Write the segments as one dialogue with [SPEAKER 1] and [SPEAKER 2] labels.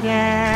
[SPEAKER 1] yeah.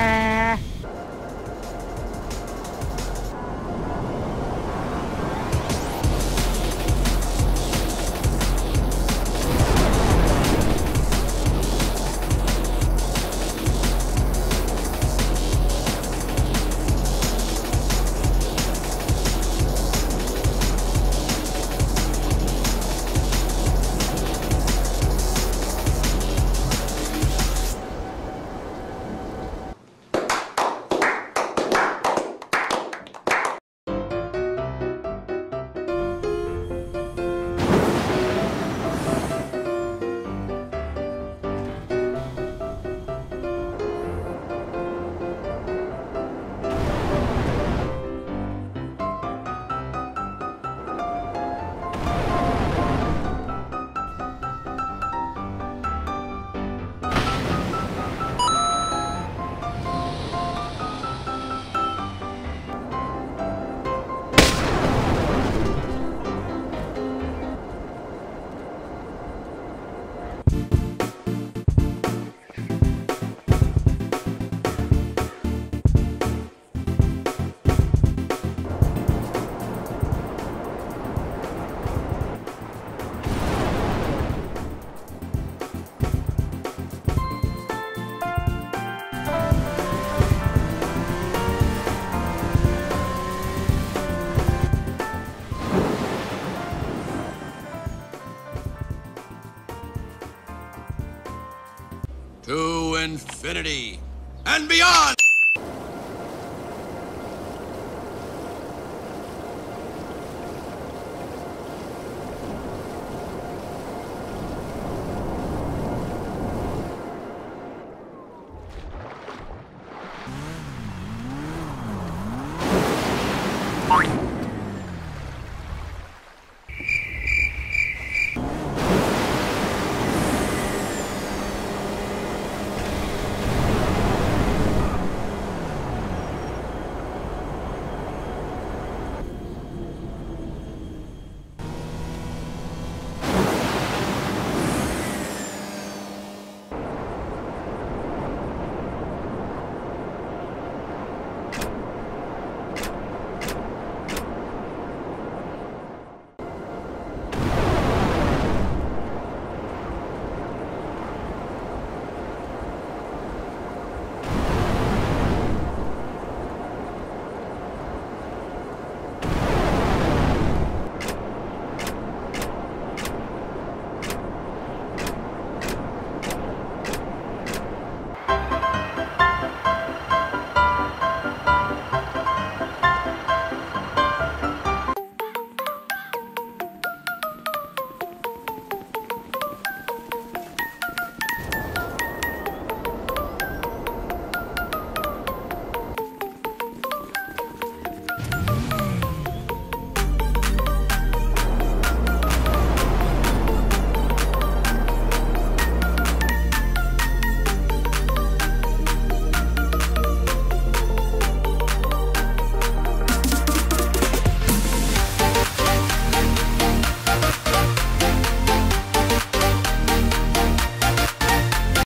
[SPEAKER 1] To infinity and beyond!